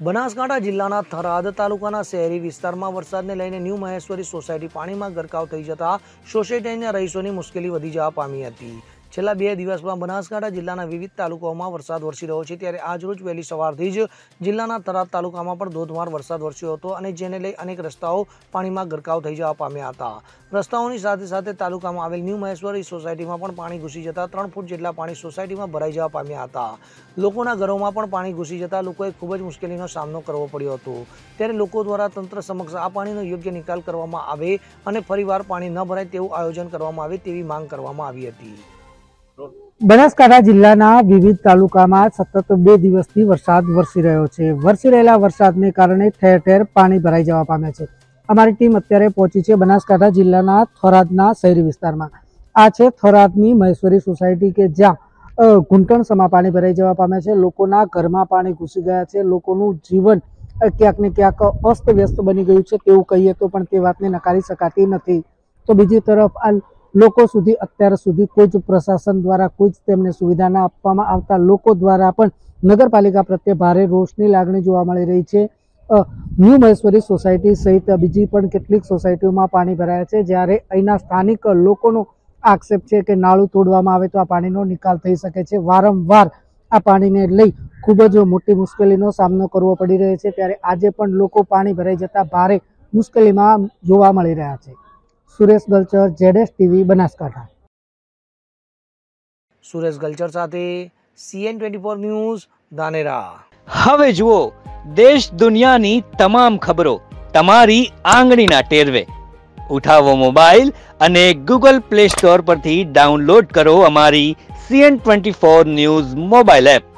બનાસકાંઠા જિલ્લાના થરાદ તાલુકાના શહેરી વિસ્તારમાં વરસાદને લઈને ન્યૂ મહેશ્વરી સોસાયટી પાણીમાં ગરકાવ થઈ જતા સોસાયટીના રહીશોની મુશ્કેલી વધી જવા પામી હતી. છેલ્લા બે દિવસમાં બનાસકાંઠા જિલ્લાના વિવિધ તાલુકાઓમાં વરસાદ વરસી રહ્યો છે. ત્યારે આજરોજ વહેલી સવારથી જ જિલ્લાના થરાદ તાલુકામાં પણ ધોધમાર વરસાદ વરસ્યો હતો અને જેને લઈ અનેક રસ્તાઓ પાણીમાં ગરકાવ થઈ જવા પામ્યા હતા. રસ્તાઓની સાથે સાથે તાલુકામાં આવેલ ન્યૂ મહેશ્વરી સોસાયટીમાં પણ પાણી ઘૂસી જતા ત્રણ ફૂટ જેટલા પાણી સોસાયટીમાં ભરાઈ જવા પામ્યા હતા. લોકોના ઘરોમાં પણ પાણી ઘૂસી જતા લોકોએ ખૂબ જ મુશ્કેલીનો સામનો કરવો પડ્યો હતો. ત્યારે લોકો દ્વારા તંત્ર સમક્ષ આ પાણીનો યોગ્ય નિકાલ કરવામાં આવે અને ફરીવાર પાણી ન ભરાય તેવું આયોજન કરવામાં આવે તેવી માંગ કરવામાં આવી હતી. બનાસકાંઠા જિલ્લાના વિવિધ તાલુકામાં સતત બે દિવસથી વરસાદ વરસી રહ્યો છે. વરસી રહેલા વરસાદને કારણે ઠેર ઠેર પાણી ભરાઈ જવા પામ્યા છે. અમારી ટીમ અત્યારે પહોંચી છે બનાસકાંઠા જિલ્લાના થરાદના શહેરી વિસ્તારમાં. આ છે થરાદની મહેશ્વરી સોસાયટી કે જ્યાં ઘૂંટણસમાં પાણી ભરાઈ જવા પામ્યા છે. લોકોના ઘરમાં પાણી ઘૂસી ગયા છે. લોકોનું જીવન ક્યાંક ને ક્યાંક અસ્તવ્યસ્ત બની ગયું છે. તેવું કહીએ તો પણ તે વાતને નકારી શકાતી નથી. તો બીજી તરફ આ લોકો સુધી, અત્યાર સુધી કોઈ જ પ્રશાસન દ્વારા, કોઈ જ તેમને સુવિધા ના આપવામાં આવતા લોકો દ્વારા પણ નગરપાલિકા પ્રત્યે ભારે રોષની લાગણી જોવા મળી રહી છે. ન્યૂ મહેશ્વરી સોસાયટી સહિત બીજી પણ કેટલીક સોસાયટીઓમાં પાણી ભરાયા છે. જ્યારે અહીંના સ્થાનિક લોકોનો આક્ષેપ છે કે નાળું તોડવામાં આવે તો આ પાણીનો નિકાલ થઈ શકે છે. વારંવાર આ પાણીને લઈ ખૂબ જ મોટી મુશ્કેલીનો સામનો કરવો પડી રહ્યો છે. ત્યારે આજે પણ લોકો પાણી ભરાઈ જતા ભારે મુશ્કેલીમાં જોવા મળી રહ્યા છે. સુરેશ ગલચર જેડેસ ટીવી બનાસકાંઠા. સુરેશ ગલચર સાથે CN twenty four news Dhanera. હવે જુઓ દેશ દુનિયાની તમામ ખબરો તમારી આંગળીના ટેરવે. ઉઠાવો મોબાઈલ અને ગૂગલ પ્લે સ્ટોર પરથી ડાઉનલોડ કરો અમારી CN twenty four news mobile app.